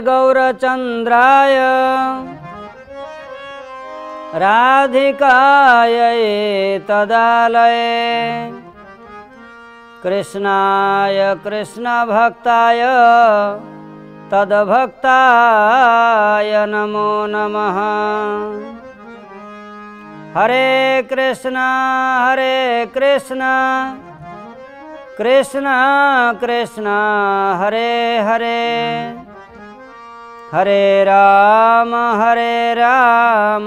गौरचन्द्राय राधिकायै तदालये। कृष्णाय कृष्णभक्ताय तद्भक्ताय नमो नमः। हरे कृष्ण हरे कृष्ण कृष्ण कृष्ण हरे हरे हरे राम हरे राम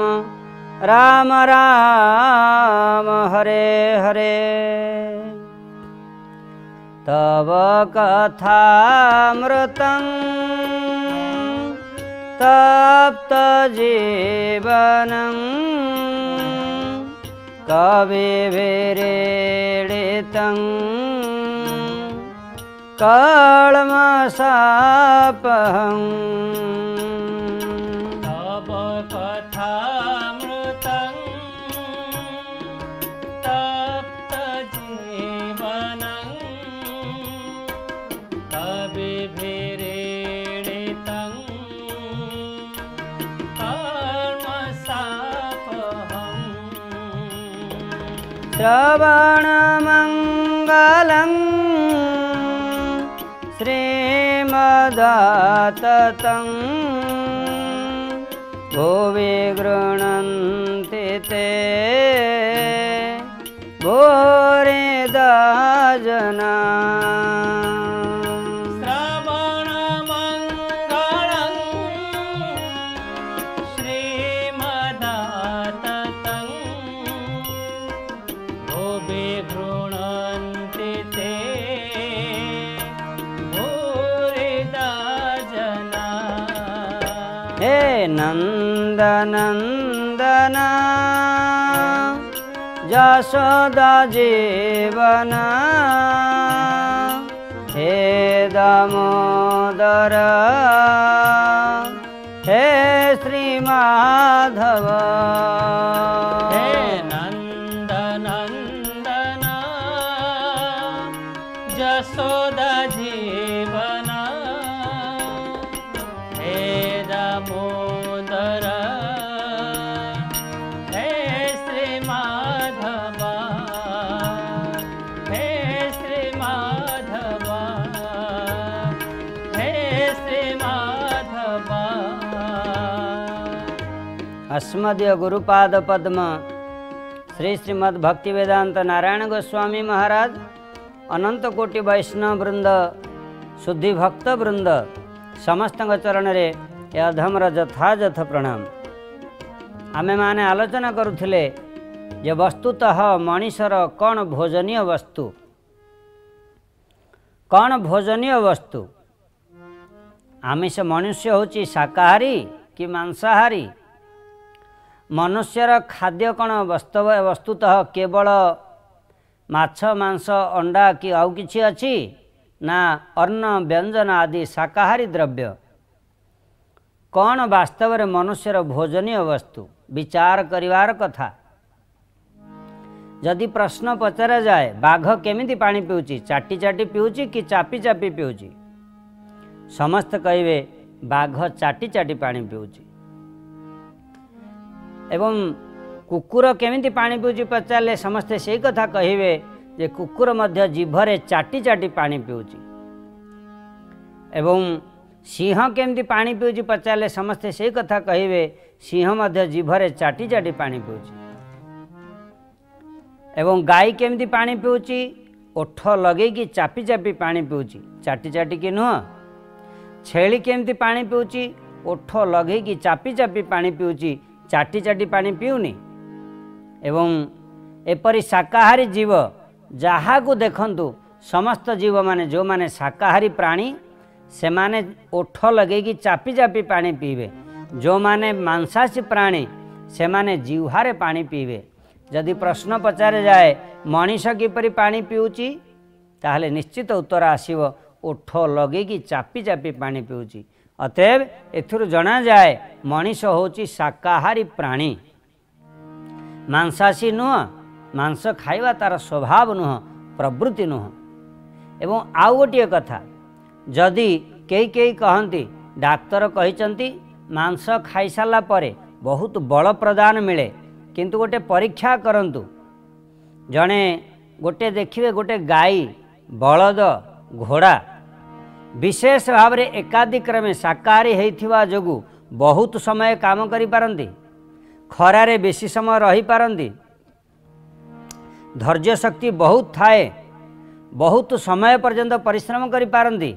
राम राम हरे हरे। तव कथामृतं तप्तजीवनं कविभिरेडितं कळमसापहम् श्रवणमङ्गलं श्रीमदाततं भुवि गृह्णन्ति ते भोरे भोरिदजन नन्दनन्दन यशोदा जीवन। हे दामोदर। हे श्रीमाधव अस्मदीय गुरुपाद पद्म श्री श्रीमद् भक्ति वेदांत नारायण गोस्वामी महाराज अनंत कोटि वैष्णव वृंद शुद्धि भक्त वृंद समस्त चरण रे ए अधमर ଯଥାଯଥ ପ୍ରଣାମ ଆମେମାନେ ଆଲୋଚନା କରୁଥିଲେ ଯେ ବସ୍ତୁତଃ ମଣିଷର କ'ଣ ଭୋଜନୀୟ ବସ୍ତୁ କ'ଣ ଭୋଜନୀୟ ବସ୍ତୁ ଆମିଷ ମନୁଷ୍ୟ ହେଉଛି ଶାକାହାରୀ କି ମାଂସାହାରୀ ମନୁଷ୍ୟର ଖାଦ୍ୟ କ'ଣ ବାସ୍ତବ ବସ୍ତୁତଃ କେବଳ ମାଛ ମାଂସ ଅଣ୍ଡା କି ଆଉ କିଛି ଅଛି? ନା ଅନ୍ନ ବ୍ୟଞ୍ଜନ ଆଦି ଶାକାହାରୀ ଦ୍ରବ୍ୟ? କ'ଣ ବାସ୍ତବରେ ମନୁଷ୍ୟର ଭୋଜନୀୟ ବସ୍ତୁ? ବିଚାର କରିବାର କଥା। ଯଦି ପ୍ରଶ୍ନ ପଚରାଯାଏ ବାଘ କେମିତି ପାଣି ପିଉଛି? ଚାଟି ଚାଟି ପିଉଛି କି ଚାପି ଚାପି ପିଉଛି? ସମସ୍ତେ କହିବେ ବାଘ ଚାଟି ଚାଟି ପାଣି ପିଉଛି। ଏବଂ କୁକୁର କେମିତି ପାଣି ପିଉଛି ପଚାରିଲେ ସମସ୍ତେ ସେଇ କଥା କହିବେ ଯେ କୁକୁର ମଧ୍ୟ ଜିଭରେ ଚାଟି ଚାଟି ପାଣି ପିଉଛି। ଏବଂ ସିଂହ କେମିତି ପାଣି ପିଉଛି ପଚାରିଲେ ସମସ୍ତେ ସେଇ କଥା କହିବେ ସିଂହ ମଧ୍ୟ ଜିଭରେ ଚାଟି ଚାଟି ପାଣି ପିଉଛି। ଏବଂ ଗାଈ କେମିତି ପାଣି ପିଉଛି? ଓଠ ଲଗେଇକି ଚାପି ଚାପି ପାଣି ପିଉଛି। ଚାଟି ଚାଟିକି ନୁହଁ? ଛେଳି କେମିତି ପାଣି ପିଉଛି? ଓଠ ଲଗେଇକି ଚାପି ଚାପି ପାଣି ପିଉଛି। ଚାଟି ଚାଟି ପାଣି ପିଉନି। ଏବଂ ଏପରି ଶାକାହାରୀ ଜୀବ ଯାହାକୁ ଦେଖନ୍ତୁ ସମସ୍ତ ଜୀବମାନେ ଯେଉଁମାନେ ଶାକାହାରୀ ପ୍ରାଣୀ ସେମାନେ ଓଠ ଲଗେଇକି ଚାପି ଚାପି ପାଣି ପିଇବେ। ଯେଉଁମାନେ ମାଂସାଶୀ ପ୍ରାଣୀ ସେମାନେ ଜିହ୍ୱାରେ ପାଣି ପିଇବେ। ଯଦି ପ୍ରଶ୍ନ ପଚାରାଯାଏ ମଣିଷ କିପରି ପାଣି ପିଉଛି? ତାହେଲେ ନିଶ୍ଚିତ ଉତ୍ତର ଆସିବ ଓଠ ଲଗେଇକି ଚାପି ଚାପି ପାଣି ପିଉଛି। ଅତଏବ ଏଥିରୁ ଜଣାଯାଏ ମଣିଷ ହେଉଛି ଶାକାହାରୀ ପ୍ରାଣୀ। ମାଂସାଶୀ ନୁହଁ ମାଂସ ଖାଇବା ତା'ର ସ୍ୱଭାବ ନୁହଁ ପ୍ରବୃତ୍ତି ନୁହଁ। ଏବଂ ଆଉ ଗୋଟିଏ କଥା ଯଦି କେହି କେହି କହନ୍ତି ଡାକ୍ତର କହିଛନ୍ତି ମାଂସ ଖାଇସାରିଲା ପରେ ବହୁତ ବଳ ପ୍ରଦାନ ମିଳେ କିନ୍ତୁ ଗୋଟେ ପରୀକ୍ଷା କରନ୍ତୁ। ଜଣେ ଗୋଟେ ଦେଖିବେ ଗୋଟେ ଗାଈ ବଳଦ ଘୋଡ଼ା ବିଶେଷ ଭାବରେ ଏକାଧିକ୍ରମେ ଶାକାହାରୀ ହେଇଥିବା ଯୋଗୁଁ ବହୁତ ସମୟ କାମ କରିପାରନ୍ତି ଖରାରେ ବେଶୀ ସମୟ ରହିପାରନ୍ତି। ଧୈର୍ଯ୍ୟ ଶକ୍ତି ବହୁତ ଥାଏ ବହୁତ ସମୟ ପର୍ଯ୍ୟନ୍ତ ପରିଶ୍ରମ କରିପାରନ୍ତି।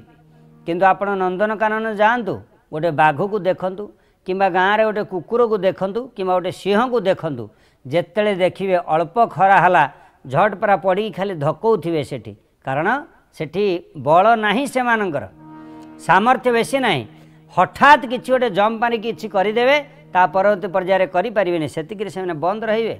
କିନ୍ତୁ ଆପଣ ନନ୍ଦନକାନନ ଯାଆନ୍ତୁ ଗୋଟେ ବାଘକୁ ଦେଖନ୍ତୁ କିମ୍ବା ଗାଁରେ ଗୋଟେ କୁକୁରକୁ ଦେଖନ୍ତୁ କିମ୍ବା ଗୋଟେ ସିଂହକୁ ଦେଖନ୍ତୁ ଯେତେବେଳେ ଦେଖିବେ ଅଳ୍ପ ଖରା ହେଲା ଝଟପରା ପଡ଼ିକି ଖାଲି ଧକଉଥିବେ ସେଠି। କାରଣ ସେଠି ବଳ ନାହିଁ ସେମାନଙ୍କର। ସାମର୍ଥ୍ୟ ବେଶୀ ନାହିଁ। ହଠାତ୍ କିଛି ଗୋଟେ ଜମ୍ପ ମାରି କିଛି କରିଦେବେ ତା ପରବର୍ତ୍ତୀ ପର୍ଯ୍ୟାୟରେ କରିପାରିବେନି। ସେତିକିରେ ସେମାନେ ବନ୍ଦ ରହିବେ।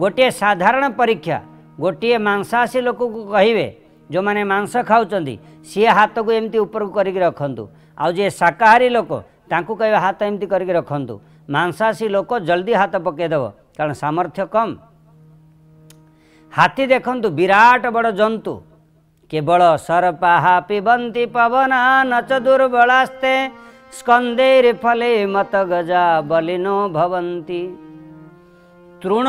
ଗୋଟିଏ ସାଧାରଣ ପରୀକ୍ଷା ଗୋଟିଏ ମାଂସାଶୀ ଲୋକକୁ କହିବେ ଯେଉଁମାନେ ମାଂସ ଖାଉଛନ୍ତି ସିଏ ହାତକୁ ଏମିତି ଉପରକୁ କରିକି ରଖନ୍ତୁ। ଆଉ ଯିଏ ଶାକାହାରୀ ଲୋକ ତାଙ୍କୁ କହିବେ ହାତ ଏମିତି କରିକି ରଖନ୍ତୁ। ମାଂସାଶୀ ଲୋକ ଜଲ୍ଦି ହାତ ପକାଇଦେବ କାରଣ ସାମର୍ଥ୍ୟ କମ୍। ହାତୀ ଦେଖନ୍ତୁ ବିରାଟ ବଡ଼ ଜନ୍ତୁ। କେବଳ ସରପାହା ପିବନ୍ତି ପବନା ନଚ ଦୁର୍ବଳାସ୍ତେ ସ୍କନ୍ଦେରେ ଫଲେ ମତ ଗଜା ବଲିନୋ ଭବନ୍ତି। ତୃଣ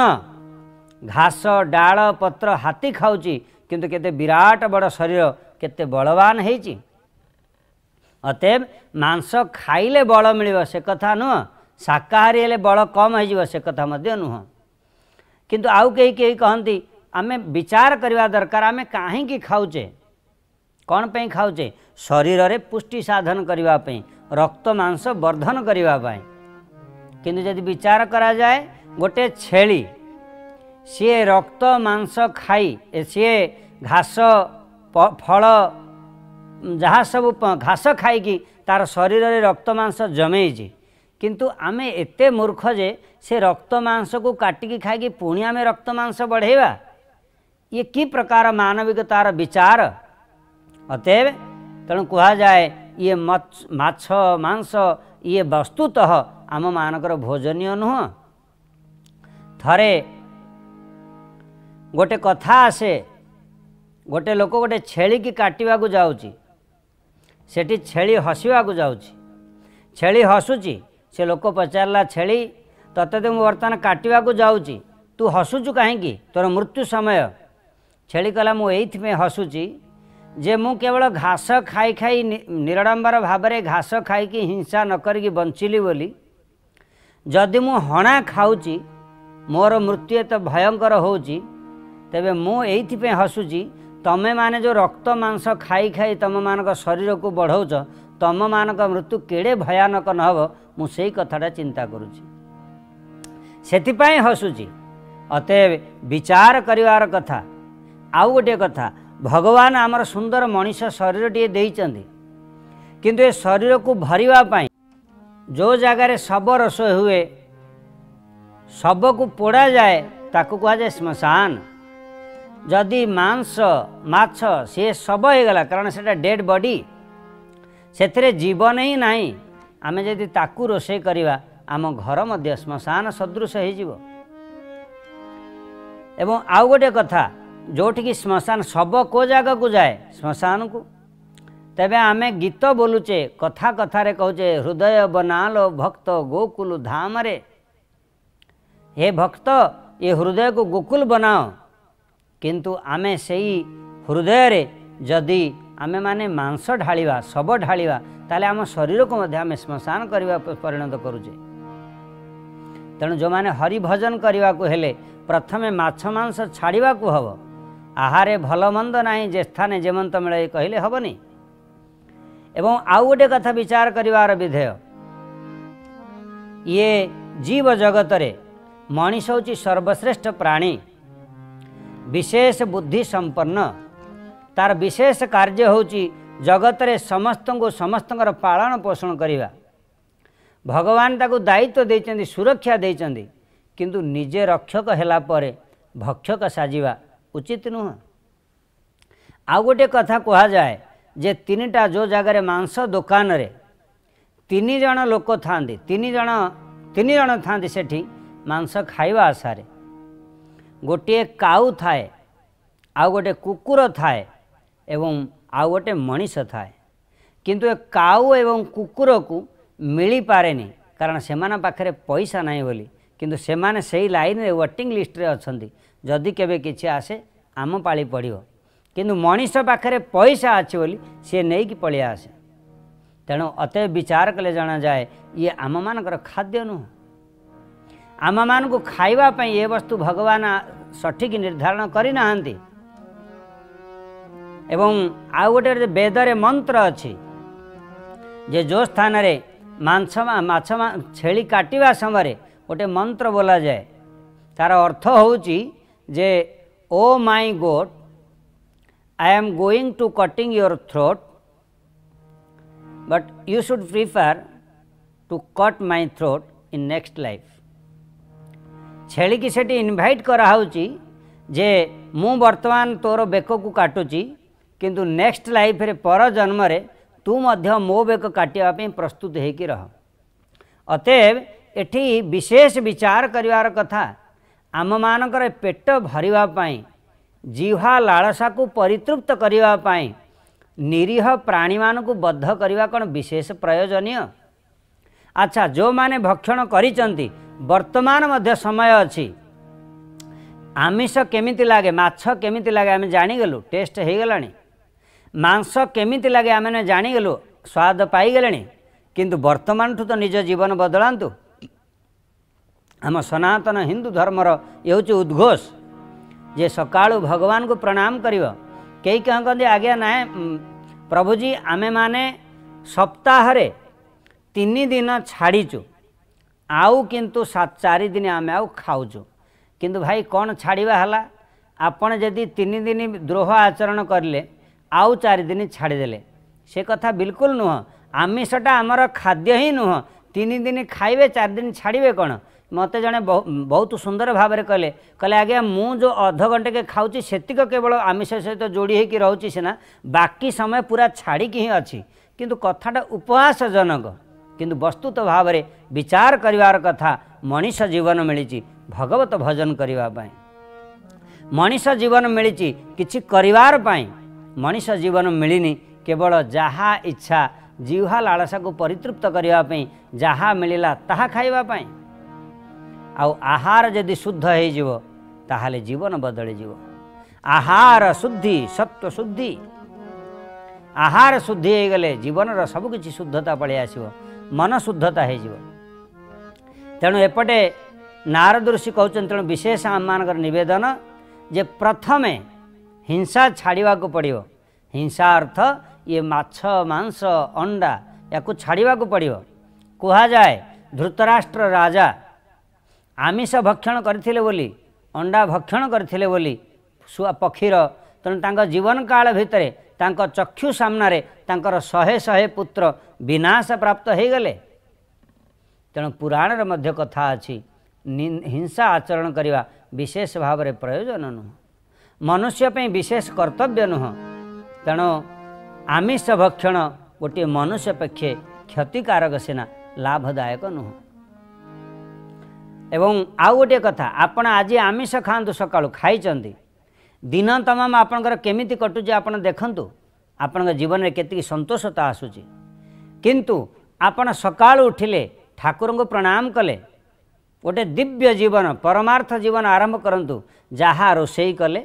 ଘାସ ଡାଳ ପତ୍ର ହାତୀ ଖାଉଛି କିନ୍ତୁ କେତେ ବିରାଟ ବଡ଼ ଶରୀର କେତେ ବଳବାନ ହେଇଛି। ଅତଏବ ମାଂସ ଖାଇଲେ ବଳ ମିଳିବ ସେ କଥା ନୁହଁ। ଶାକାହାରୀ ହେଲେ ବଳ କମ୍ ହେଇଯିବ ସେ କଥା ମଧ୍ୟ ନୁହଁ। କିନ୍ତୁ ଆଉ କେହି କେହି କହନ୍ତି आमे विचार करवा दरकार, आमे कहीं खाऊे कौन पे खाऊचे? शरीर में पुष्टि साधन करने रक्त मांस वर्धन करने कि जदि विचार करा जाए, गोटे छेली सी रक्त मांस खाई सीए घास फल जहाँ सब घास खाई तार शरीर में रक्त मांस जमेजी किंतु आमे एत मूर्ख जे, से रक्त मंस को काटिकी खाई पुणी आम रक्त मांस बढ़ेवा? ବଢ଼େଇବା ଇଏ କି ପ୍ରକାର ମାନବିକତାର ବିଚାର ଅତଏବ ତେଣୁ କୁହାଯାଏ ଇଏ ମଛ- ମାଛ ମାଂସ ଇଏ ବସ୍ତୁତଃ ଆମମାନଙ୍କର ଭୋଜନୀୟ ନୁହଁ ଥରେ ଗୋଟେ କଥା ଆସେ ଗୋଟେ ଲୋକ ଗୋଟେ ଛେଳିକି କାଟିବାକୁ ଯାଉଛି ସେଠି ଛେଳି ହସିବାକୁ ଯାଉଛି ଛେଳି ହସୁଛି ସେ ଲୋକ ପଚାରିଲା ଛେଳି ତତେ ତ ମୁଁ ବର୍ତ୍ତମାନ କାଟିବାକୁ ଯାଉଛି ତୁ ହସୁଛୁ କାହିଁକି ତୋର ମୃତ୍ୟୁ ସମୟ। ଛେଳି କହିଲା ମୁଁ ଏଇଥିପାଇଁ ହସୁଛି ଯେ ମୁଁ କେବଳ ଘାସ ଖାଇ ଖାଇ ନିରଡ଼ମ୍ବର ଭାବରେ ଘାସ ଖାଇକି ହିଂସା ନ କରିକି ବଞ୍ଚିଲି ବୋଲି ଯଦି ମୁଁ ହଣା ଖାଉଛି ମୋର ମୃତ୍ୟୁ ଏତେ ଭୟଙ୍କର ହେଉଛି ତେବେ ମୁଁ ଏଇଥିପାଇଁ ହସୁଛି ତମେମାନେ ଯେଉଁ ରକ୍ତ ମାଂସ ଖାଇ ଖାଇ ତମମାନଙ୍କ ଶରୀରକୁ ବଢ଼ଉଛ ତମମାନଙ୍କ ମୃତ୍ୟୁ କେଡ଼େ ଭୟାନକ ନ ହେବ ମୁଁ ସେଇ କଥାଟା ଚିନ୍ତା କରୁଛି ସେଥିପାଇଁ ହସୁଛି ଅତଏବ ବିଚାର କରିବାର କଥା ଆଉ ଗୋଟିଏ କଥା ଭଗବାନ ଆମର ସୁନ୍ଦର ମଣିଷ ଶରୀରଟିଏ ଦେଇଛନ୍ତି। କିନ୍ତୁ ଏ ଶରୀରକୁ ଭରିବା ପାଇଁ ଯେଉଁ ଜାଗାରେ ଶବ ରୋଷେଇ ହୁଏ ଶବକୁ ପୋଡ଼ାଯାଏ ତାକୁ କୁହାଯାଏ ଶ୍ମଶାନ। ଯଦି ମାଂସ ମାଛ ସିଏ ଶବ ହେଇଗଲା କାରଣ ସେଟା ଡେଡ଼୍ ବଡି ସେଥିରେ ଜୀବନ ହିଁ ନାହିଁ। ଆମେ ଯଦି ତାକୁ ରୋଷେଇ କରିବା ଆମ ଘର ମଧ୍ୟ ଶ୍ମଶାନ ସଦୃଶ ହେଇଯିବ। ଏବଂ ଆଉ ଗୋଟେ କଥା ଯେଉଁଠିକି ଶ୍ମଶାନ ଶବ କେଉଁ ଜାଗାକୁ ଯାଏ? ଶ୍ମଶାନକୁ। ତେବେ ଆମେ ଗୀତ ବୋଲୁଛେ କଥା କଥାରେ କହୁଛେ ହୃଦୟ ବନାଲୋ ଭକ୍ତ ଗୋକୁଲ ଧାମରେ। ହେ ଭକ୍ତ ଏ ହୃଦୟକୁ ଗୋକୁଲ ବନାଅ। କିନ୍ତୁ ଆମେ ସେଇ ହୃଦୟରେ ଯଦି ଆମେମାନେ ମାଂସ ଢାଳିବା ଶବ ଢାଳିବା ତାହେଲେ ଆମ ଶରୀରକୁ ମଧ୍ୟ ଆମେ ଶ୍ମଶାନ କରିବା ପରିଣତ କରୁଛେ। ତେଣୁ ଯେଉଁମାନେ ହରିଭଜନ କରିବାକୁ ହେଲେ ପ୍ରଥମେ ମାଛ ମାଂସ ଛାଡ଼ିବାକୁ ହେବ। ଆହାରେ ଭଲ ମନ୍ଦ ନାହିଁ ଯେ ସ୍ଥାନେ ଯେମନ୍ତ ମିଳେ କହିଲେ ହେବନି। ଏବଂ ଆଉ ଗୋଟେ କଥା ବିଚାର କରିବାର ବିଧେୟ। ଇଏ ଜୀବ ଜଗତରେ ମଣିଷ ହେଉଛି ସର୍ବଶ୍ରେଷ୍ଠ ପ୍ରାଣୀ। ବିଶେଷ ବୁଦ୍ଧି ସମ୍ପନ୍ନ। ତାର ବିଶେଷ କାର୍ଯ୍ୟ ହେଉଛି ଜଗତରେ ସମସ୍ତଙ୍କୁ ସମସ୍ତଙ୍କର ପାଳନ ପୋଷଣ କରିବା। ଭଗବାନ ତାକୁ ଦାୟିତ୍ୱ ଦେଇଛନ୍ତି ସୁରକ୍ଷା ଦେଇଛନ୍ତି। କିନ୍ତୁ ନିଜେ ରକ୍ଷକ ହେଲା ପରେ ଭକ୍ଷକ ସାଜିବା ଉଚିତ ନୁହଁ। ଆଉ ଗୋଟିଏ କଥା କୁହାଯାଏ ଯେ ତିନିଟା ଯେଉଁ ଜାଗାରେ ମାଂସ ଦୋକାନରେ ତିନି ଜଣ ଲୋକ ଥାଆନ୍ତି ତିନି ଜଣ ତିନି ଜଣ ଥାଆନ୍ତି ସେଠି ମାଂସ ଖାଇବା ଆଶାରେ। ଗୋଟିଏ କାଉ ଥାଏ ଆଉ ଗୋଟେ କୁକୁର ଥାଏ ଏବଂ ଆଉ ଗୋଟେ ମଣିଷ ଥାଏ। କିନ୍ତୁ ଏ କାଉ ଏବଂ କୁକୁରକୁ ମିଳିପାରେନି କାରଣ ସେମାନଙ୍କ ପାଖରେ ପଇସା ନାହିଁ ବୋଲି। କିନ୍ତୁ ସେମାନେ ସେଇ ଲାଇନରେ ୱେଟିଂ ଲିଷ୍ଟରେ ଅଛନ୍ତି। ଯଦି କେବେ କିଛି ଆସେ ଆମ ପାଳି ପଡ଼ିବ। କିନ୍ତୁ ମଣିଷ ପାଖରେ ପଇସା ଅଛି ବୋଲି ସିଏ ନେଇକି ପଳେଇ ଆସେ। ତେଣୁ ଅତଏବ ବିଚାର କଲେ ଜଣାଯାଏ ଇଏ ଆମମାନଙ୍କର ଖାଦ୍ୟ ନୁହଁ। ଆମମାନଙ୍କୁ ଖାଇବା ପାଇଁ ଏ ବସ୍ତୁ ଭଗବାନ ସଠିକ୍ ନିର୍ଦ୍ଧାରଣ କରିନାହାନ୍ତି। ଏବଂ ଆଉ ଗୋଟେ ବେଦରେ ମନ୍ତ୍ର ଅଛି ଯେ ଯେଉଁ ସ୍ଥାନରେ ମାଂସ ମାଛ ଛେଳି କାଟିବା ସମୟରେ ଗୋଟେ ମନ୍ତ୍ର ବୋଲାଯାଏ। ତା'ର ଅର୍ଥ ହେଉଛି जे oh my god i am going to cutting your throat but you should prefer to cut my throat in next life. ଛେଳିକି ସେଠି ଇନଭାଇଟ୍ କରାହେଉଛି ଯେ ମୁଁ ବର୍ତ୍ତମାନ ତୋର ବେକକୁ କାଟୁଛି କିନ୍ତୁ ନେକ୍ସଟ ଲାଇଫରେ ପର ଜନ୍ମରେ ତୁ ମଧ୍ୟ ମୋ ବେକ କାଟିବା ପାଇଁ ପ୍ରସ୍ତୁତ ହେଇକି ରହ। ଅତଏବ ଏଠି ବିଶେଷ ବିଚାର କରିବାର କଥା ଆମମାନଙ୍କର ପେଟ ଭରିବା ପାଇଁ ଜିହ୍ୱା ଲାଳସାକୁ ପରିତୃପ୍ତ କରିବା ପାଇଁ ନିରୀହ ପ୍ରାଣୀମାନଙ୍କୁ ବଦ୍ଧ କରିବା କ'ଣ ବିଶେଷ ପ୍ରୟୋଜନୀୟ? ଆଚ୍ଛା ଯେଉଁମାନେ ଭକ୍ଷଣ କରିଛନ୍ତି ବର୍ତ୍ତମାନ ମଧ୍ୟ ସମୟ ଅଛି। ଆମିଷ କେମିତି ଲାଗେ ମାଛ କେମିତି ଲାଗେ ଆମେ ଜାଣିଗଲୁ ଟେଷ୍ଟ ହେଇଗଲାଣି। ମାଂସ କେମିତି ଲାଗେ ଆମେ ଜାଣିଗଲୁ ସ୍ୱାଦ ପାଇଗଲେଣି କିନ୍ତୁ ବର୍ତ୍ତମାନଠୁ ତ ନିଜ ଜୀବନ ବଦଳାନ୍ତୁ। ଆମ ସନାତନ ହିନ୍ଦୁ ଧର୍ମର ଇଏ ହେଉଛି ଉଦ୍ଘୋଷ। ଯେ ସକାଳୁ ଭଗବାନଙ୍କୁ ପ୍ରଣାମ କରିବ। କେହି କହନ୍ତି ଆଜ୍ଞା ନାଇଁ ପ୍ରଭୁଜୀ ଆମେମାନେ ସପ୍ତାହରେ ତିନି ଦିନ ଛାଡ଼ିଛୁ। ଆଉ କିନ୍ତୁ ଚାରି ଦିନ ଆମେ ଆଉ ଖାଉଛୁ। କିନ୍ତୁ ଭାଇ କ'ଣ ଛାଡ଼ିବା ହେଲା? ଆପଣ ଯଦି ତିନି ଦିନ ଦ୍ରୋହ ଆଚରଣ କରିଲେ ଆଉ ଚାରି ଦିନ ଛାଡ଼ିଦେଲେ। ସେ କଥା ବିଲକୁଲ ନୁହଁ। ଆମିଷଟା ଆମର ଖାଦ୍ୟ ହିଁ ନୁହଁ। ତିନି ଦିନ ଖାଇବେ ଚାରି ଦିନ ଛାଡ଼ିବେ କ'ଣ? ମୋତେ ଜଣେ ବହୁତ ସୁନ୍ଦର ଭାବରେ କହିଲେ କହିଲେ ଆଜ୍ଞା ମୁଁ ଯେଉଁ ଅଧଘଣ୍ଟେକେ ଖାଉଛି ସେତିକ କେବଳ ଆମିଷ ସହିତ ଯୋଡ଼ି ହେଇକି ରହୁଛି ସିନା ବାକି ସମୟ ପୁରା ଛାଡ଼ିକି ହିଁ ଅଛି। କିନ୍ତୁ କଥାଟା ଉପହାସଜନକ। କିନ୍ତୁ ବସ୍ତୁତ ଭାବରେ ବିଚାର କରିବାର କଥା ମଣିଷ ଜୀବନ ମିଳିଛି ଭଗବତ ଭଜନ କରିବା ପାଇଁ। ମଣିଷ ଜୀବନ ମିଳିଛି କିଛି କରିବାର ପାଇଁ। ମଣିଷ ଜୀବନ ମିଳିନି କେବଳ ଯାହା ଇଚ୍ଛା ଜିହ୍ୱା ଲାଳସାକୁ ପରିତୃପ୍ତ କରିବା ପାଇଁ ଯାହା ମିଳିଲା ତାହା ଖାଇବା ପାଇଁ। ଆଉ ଆହାର ଯଦି ଶୁଦ୍ଧ ହେଇଯିବ ତାହେଲେ ଜୀବନ ବଦଳିଯିବ। ଆହାର ଶୁଦ୍ଧି ସତ୍ଵ ଶୁଦ୍ଧି। ଆହାର ଶୁଦ୍ଧି ହେଇଗଲେ ଜୀବନର ସବୁକିଛି ଶୁଦ୍ଧତା ପଳେଇ ଆସିବ ମନ ଶୁଦ୍ଧତା ହେଇଯିବ। ତେଣୁ ଏପଟେ ନାରଦ ଋଷି କହୁଛନ୍ତି ତେଣୁ ବିଶେଷ ଆମମାନଙ୍କର ନିବେଦନ ଯେ ପ୍ରଥମେ ହିଂସା ଛାଡ଼ିବାକୁ ପଡ଼ିବ। ହିଂସା ଅର୍ଥ ଇଏ ମାଛ ମାଂସ ଅଣ୍ଡା ୟାକୁ ଛାଡ଼ିବାକୁ ପଡ଼ିବ। କୁହାଯାଏ ଧୃତରାଷ୍ଟ୍ର ରାଜା ଆମିଷ ଭକ୍ଷଣ କରିଥିଲେ ବୋଲି ଅଣ୍ଡା ଭକ୍ଷଣ କରିଥିଲେ ବୋଲି ପକ୍ଷୀର ତେଣୁ ତାଙ୍କ ଜୀବନ କାଳ ଭିତରେ ତାଙ୍କ ଚକ୍ଷୁ ସାମ୍ନାରେ ତାଙ୍କର ଶହେ ଶହେ ପୁତ୍ର ବିନାଶ ପ୍ରାପ୍ତ ହୋଇଗଲେ। ତେଣୁ ପୁରାଣରେ ମଧ୍ୟ କଥା ଅଛି ହିଂସା ଆଚରଣ କରିବା ବିଶେଷ ଭାବରେ ପ୍ରୟୋଜନ ନୁହଁ। ମନୁଷ୍ୟ ପାଇଁ ବିଶେଷ କର୍ତ୍ତବ୍ୟ ନୁହଁ। ତେଣୁ ଆମିଷ ଭକ୍ଷଣ ଗୋଟିଏ ମନୁଷ୍ୟ ପକ୍ଷେ କ୍ଷତିକାରକ ସିନା ଲାଭଦାୟକ ନୁହଁ। ଏବଂ ଆଉ ଗୋଟିଏ କଥା ଆପଣ ଆଜି ଆମିଷ ଖାଆନ୍ତୁ ସକାଳୁ ଖାଇଛନ୍ତି ଦିନ ତମାମ ଆପଣଙ୍କର କେମିତି କଟୁଛି ଆପଣ ଦେଖନ୍ତୁ ଆପଣଙ୍କ ଜୀବନରେ କେତିକି ସନ୍ତୋଷତା ଆସୁଛି କିନ୍ତୁ ଆପଣ ସକାଳୁ ଉଠିଲେ ଠାକୁରଙ୍କୁ ପ୍ରଣାମ କଲେ ଗୋଟେ ଦିବ୍ୟ ଜୀବନ ପରମାର୍ଥ ଜୀବନ ଆରମ୍ଭ କରନ୍ତୁ ଯାହା ରୋଷେଇ କଲେ।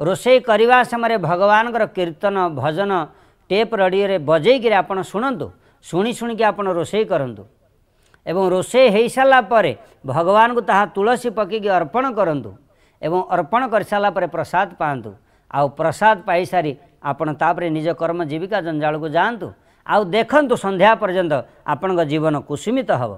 ରୋଷେଇ କରିବା ସମୟରେ ଭଗବାନଙ୍କର କୀର୍ତ୍ତନ ଭଜନ ଟେପ୍ ରେଡ଼ିଓରେ ବଜେଇକିରି ଆପଣ ଶୁଣନ୍ତୁ ଶୁଣି ଶୁଣିକି ଆପଣ ରୋଷେଇ କରନ୍ତୁ। ଏବଂ ରୋଷେଇ ହୋଇସାରିଲା ପରେ ଭଗବାନଙ୍କୁ ତାହା ତୁଳସୀ ପକାଇକି ଅର୍ପଣ କରନ୍ତୁ ଏବଂ ଅର୍ପଣ କରିସାରିଲା ପରେ ପ୍ରସାଦ ପାଆନ୍ତୁ। ଆଉ ପ୍ରସାଦ ପାଇସାରି ଆପଣ ତାପରେ ନିଜ କର୍ମ ଜୀବିକା ଜଞ୍ଜାଳକୁ ଯାଆନ୍ତୁ। ଆଉ ଦେଖନ୍ତୁ ସନ୍ଧ୍ୟା ପର୍ଯ୍ୟନ୍ତ ଆପଣଙ୍କ ଜୀବନ କୁସୁମିତ ହେବ।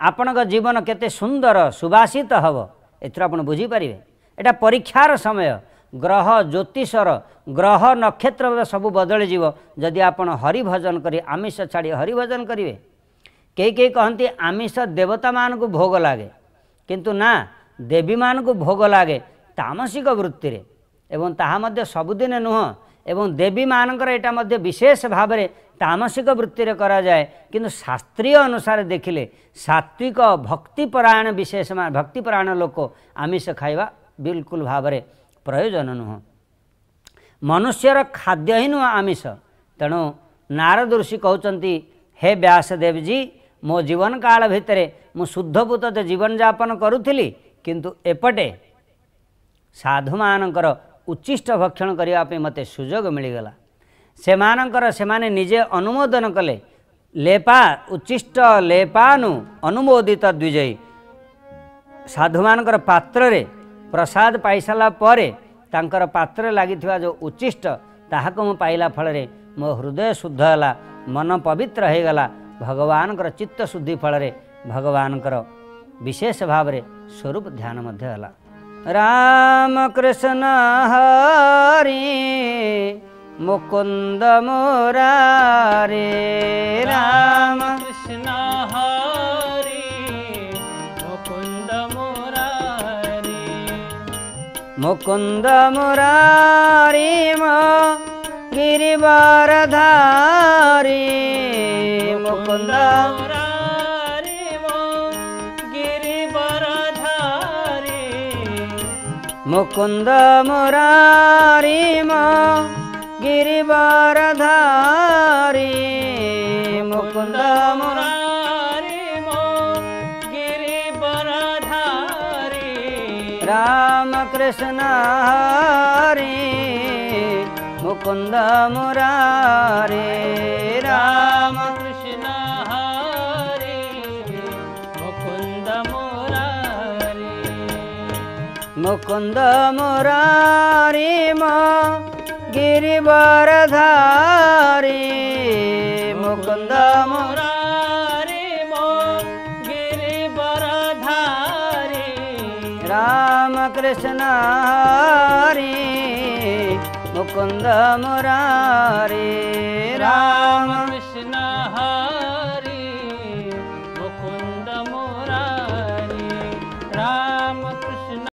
ଆପଣଙ୍କ ଜୀବନ କେତେ ସୁନ୍ଦର ସୁବାସିତ ହେବ। ଏଥିରୁ ଆପଣ ବୁଝିପାରିବେ। ଏଇଟା ପରୀକ୍ଷାର ସମୟ। ଗ୍ରହ ଜ୍ୟୋତିଷର ଗ୍ରହ ନକ୍ଷତ୍ର ସବୁ ବଦଳିଯିବ। ଯଦି ଆପଣ ହରିଭଜନ କରି ଆମିଷ ଛାଡ଼ି ହରିଭଜନ କରିବେ କେହି କେହି କହନ୍ତି ଆମିଷ ଦେବତାମାନଙ୍କୁ ଭୋଗ ଲାଗେ। କିନ୍ତୁ ନା ଦେବୀମାନଙ୍କୁ ଭୋଗ ଲାଗେ ତାମସିକ ବୃତ୍ତିରେ ଏବଂ ତାହା ମଧ୍ୟ ସବୁଦିନ ନୁହଁ ଏବଂ ଦେବୀମାନଙ୍କର ଏଇଟା ମଧ୍ୟ ବିଶେଷ ଭାବରେ ତାମସିକ ବୃତ୍ତିରେ କରାଯାଏ। କିନ୍ତୁ ଶାସ୍ତ୍ରୀୟ ଅନୁସାରେ ଦେଖିଲେ ସାତ୍ଵିକ ଭକ୍ତିପରାୟଣ ବିଶେଷ ଭକ୍ତିପରାୟଣ ଲୋକ ଆମିଷ ଖାଇବା ବିଲକୁଲ ଭାବରେ ପ୍ରୟୋଜନ ନୁହଁ। ମନୁଷ୍ୟର ଖାଦ୍ୟ ହିଁ ନୁହଁ ଆମିଷ। ତେଣୁ ନାରଦ ଋଷି କହୁଛନ୍ତି ହେ ବ୍ୟାସଦେବଜୀ ମୋ ଜୀବନ କାଳ ଭିତରେ ମୁଁ ଶୁଦ୍ଧପୂତ ଜୀବନଯାପନ କରୁଥିଲି କିନ୍ତୁ ଏପଟେ ସାଧୁମାନଙ୍କର ଉଚ୍ଚିଷ୍ଟ ଭକ୍ଷଣ କରିବା ପାଇଁ ମୋତେ ସୁଯୋଗ ମିଳିଗଲା। ସେମାନଙ୍କର ସେମାନେ ନିଜେ ଅନୁମୋଦନ କଲେ ଲେପା ଉଚ୍ଚିଷ୍ଟ ଲେପାନୁ ଅନୁମୋଦିତ ଦ୍ୱିଜୟୀ। ସାଧୁମାନଙ୍କର ପାତ୍ରରେ ପ୍ରସାଦ ପାଇସାରିଲା ପରେ ତାଙ୍କର ପାତ୍ରରେ ଲାଗିଥିବା ଯେଉଁ ଉଚ୍ଚିଷ୍ଟ ତାହାକୁ ମୁଁ ପାଇଲା ଫଳରେ ମୋ ହୃଦୟ ଶୁଦ୍ଧ ହେଲା ମନ ପବିତ୍ର ହୋଇଗଲା ଭଗବାନଙ୍କର ଚିତ୍ତ ଶୁଦ୍ଧି ଫଳରେ ଭଗବାନଙ୍କର ବିଶେଷ ଭାବରେ ସ୍ୱରୂପ ଧ୍ୟାନ ମଧ୍ୟ ହେଲା ରାମ କୃଷ୍ଣ ହରି ମୁକୁନ୍ଦ ମୁରାରେ ରାମ कृष्ण हरि मुकुन्द मुरारी ମୁକୁନ୍ଦ ମୁରାରି ମୋ ଗିରିବରଧାରି मुकुन्द मुरारिम गिरिवरधारी मुकुन्द मुरारिम गिरिवरधारी रामकृष्ण हरि मुकुन्द मुरारी राम मुकुन्द मरारी मो गिरि मुकुन्द मरारी मो गिरि वर धारी राम कृष्ण मुकुन्द मरारी राम